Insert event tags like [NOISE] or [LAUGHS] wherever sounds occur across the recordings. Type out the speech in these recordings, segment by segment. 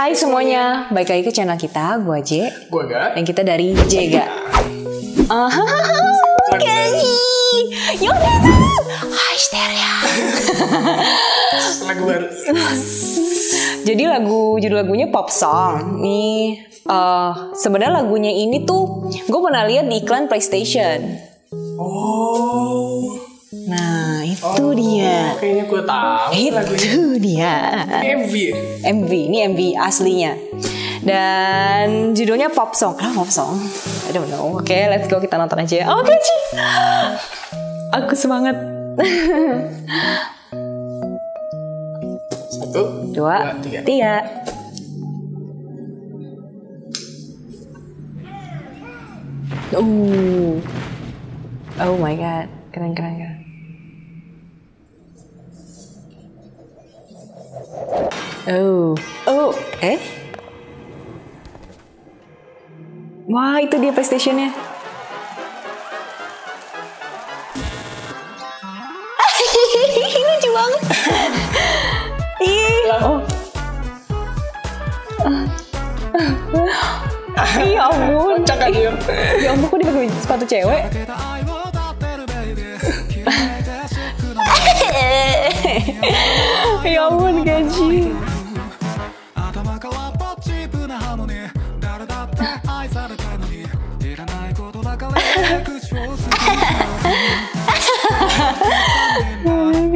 Hai semuanya, balik lagi ke channel kita, gue J. Gue gak. Dan kita dari Jega Ah, Kenny Yonena Hysteria Lagu baru. Jadi lagu, judul lagunya pop song. Nih, eh, sebenarnya lagunya ini tuh Gue pernah lihat di iklan PlayStation. Oh. Nah, itu dia Kayaknya gue tahu. Itu dia MV. MV, ini MV aslinya. Dan judulnya pop song. Kenapa pop song? I don't know. Oke, let's go kita nonton aja. Oke, Ci. Aku semangat. Satu, Dua, tiga. tiga. Uh. Oh my god. Keren, keren, keren. Oh. Oh. Eh? Wah, itu dia PlayStation-nya. [LAUGHS] Lucu banget. Ih. Oh. [LAUGHS] Ya ampun. Kocak aja. Ya ampun, kok dia pakai sepatu cewek? [LAUGHS] ya ampun gaji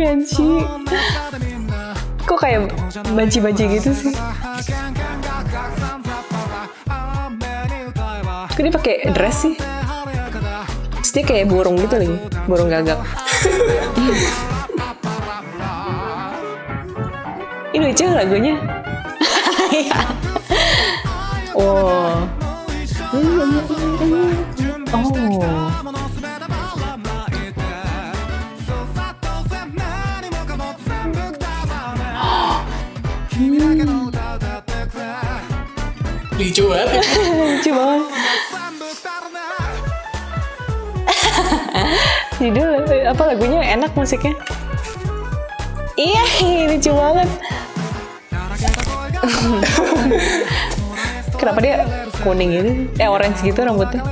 gaji [LAUGHS] kok kayak banci-banci gitu sih? Kok dia pakai dress sih? Terus dia kayak burung gitu nih burung gagak. [LAUGHS] Ini lucu lagunya. [LAUGHS] oh. Oh. Lucu banget. [LAUGHS] Lucu banget. Judul apa lagunya enak musiknya. Iya, [LAUGHS] lucu banget. [LAUGHS] Kenapa dia kuning gitu? Eh orange gitu rambutnya.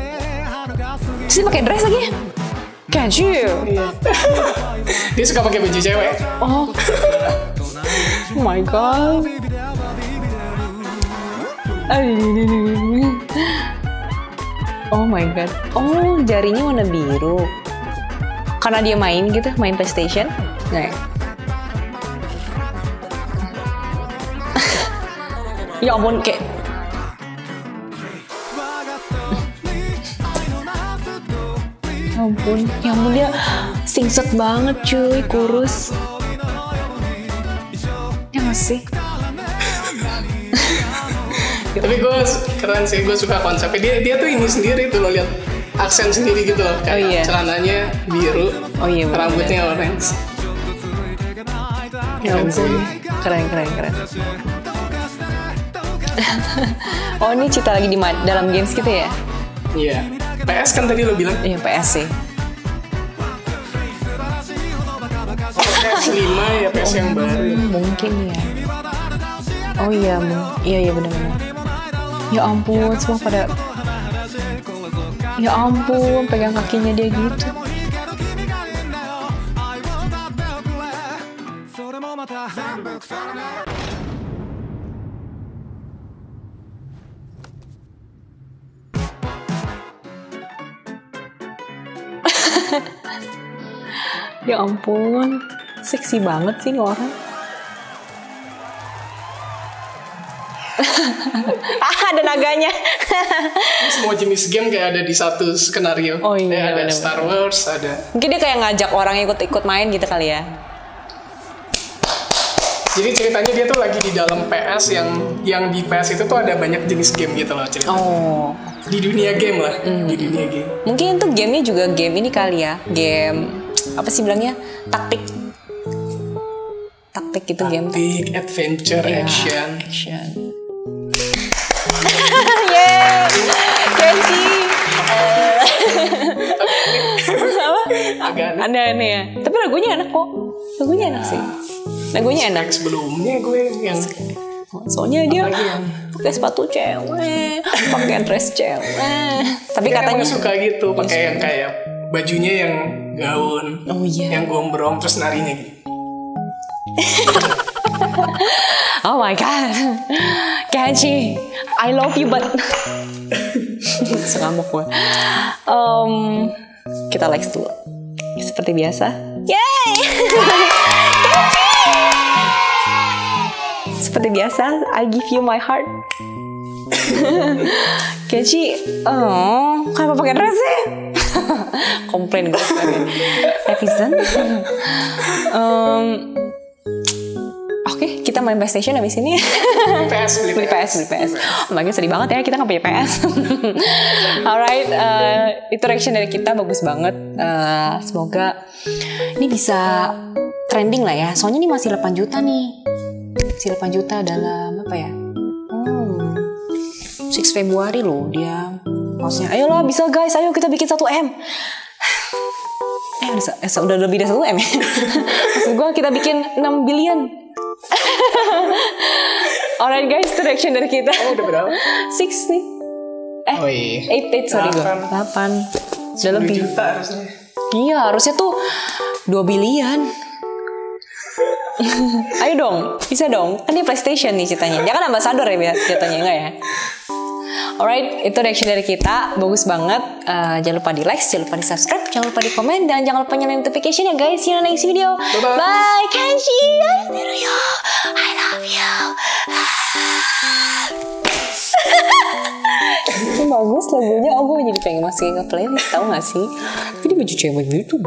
Terus dia pakai dress lagi. Can't you? [LAUGHS] Dia suka pakai baju cewek. Oh. [LAUGHS] oh my god. Oh my god. Oh, jarinya warna biru. Karena dia main gitu, main PlayStation. Nah. Ya. ampun, kayak Ya ampun, ya ampun dia singset banget cuy, kurus. Ya nggak sih? [LAUGHS] Tapi gue keren sih, gue suka konsepnya. Dia dia tuh ini sendiri tuh lo lihat aksen sendiri gitu loh. Kayak Oh, iya. celananya biru, Oh iya, bener. rambutnya orange. Ya ampun, keren keren keren. Oh ini cerita lagi di dalam games gitu ya? Iya. PS kan tadi lo bilang. Iya PS sih. Oh, PS5 ya PS yang baru. Hmm, mungkin ya. Oh iya, iya iya benar-benar. Ya ampun, semua pada. Ya ampun, pegang kakinya dia gitu. Ya ampun, seksi banget sih orang. [LAUGHS] ah, ada naganya. Semua jenis game kayak ada di satu skenario. Oh iya, Kayak ada bener-bener. Star Wars, ada. Mungkin dia kayak ngajak orang ikut-ikut main gitu kali ya. Jadi ceritanya dia tuh lagi di dalam PS yang yang di PS itu tuh ada banyak jenis game gitu loh cerita. Oh, Di dunia game lah, Hmm. di dunia game. mungkin itu gamenya juga game ini kali ya. Game apa sih bilangnya? Taktik. Taktik gitu game. Big adventure Iya, action. Action. [LAUGHS] Yeay, Kenji. Agak aneh. Aneh ya. Tapi lagunya enak kok. Lagunya enak sih. Lagunya enak. Sebelumnya gue yang soalnya dia pakai sepatu cewek pakai dress cewek tapi dia katanya suka gitu pakai yang kayak bajunya yang gaun oh iya. yang gombrong terus narinya gitu. [LAUGHS] Oh my god. Kenji I love you but [LAUGHS] sengamuk gue Em, kita like dulu. Seperti biasa. Yay! [LAUGHS] Seperti biasa I give you my heart. Kenji oh kenapa pakai dress sih komplain gue sebagai netizen Em, Oke, kita main PlayStation habis ini. PS beli beli PS, beli PS. Oh sedih banget ya kita nggak punya PS. [LAUGHS] Alright, eh, itu reaction dari kita bagus banget. Eh, semoga ini bisa trending lah ya. Soalnya ini masih 8 juta nih. Masih 8 juta dalam apa ya? Hmm, 6 Februari loh dia. Maksudnya, ayolah bisa guys, ayo kita bikin 1 M. Eh, udah, se- eh, udah lebih dari 1 M ya. [LAUGHS] Maksud gue kita bikin 6 billion. [LAUGHS] Alright guys, itu reaction dari kita. oh udah berapa Six nih. Eh, oh iya eight, eight, sorry gue. Delapan. Delapan. Udah 10 lebih. juta harusnya Iya, harusnya tuh 2 bilion. [LAUGHS] Ayo dong, bisa dong. Kan dia PlayStation nih ceritanya. Dia kan ambasador ya biar ceritanya enggak ya? Alright, itu reaction dari kita. Bagus banget. Eh, jangan lupa di like, jangan lupa di subscribe, jangan lupa di komen, dan jangan lupa nyalain notification ya guys. See you in the next video. Bye-bye. Bye, Kenshi. I love you. I love you. [LAUGHS] Itu bagus lagunya. Oh, gue jadi pengen masukin ke playlist. Tahu gak sih? Tapi dia baju cewek gitu.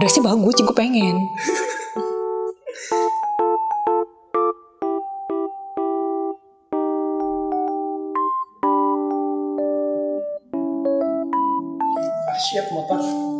Dressnya bagus, gue pengen. Shit motor